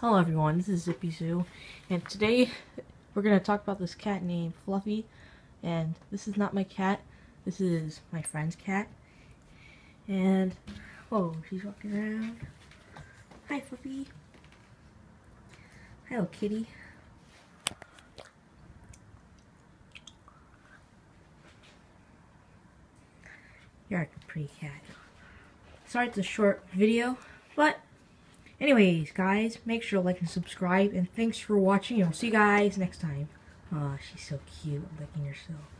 Hello everyone, this is Zippy Zoo, and today we're going to talk about this cat named Fluffy, and this is not my cat, this is my friend's cat, and, whoa, she's walking around. Hi Fluffy. Hello kitty. You're a pretty cat. Sorry it's a short video, but Anyways, guys, make sure to like and subscribe, and thanks for watching, and I'll see you guys next time. Aw, she's so cute, licking herself.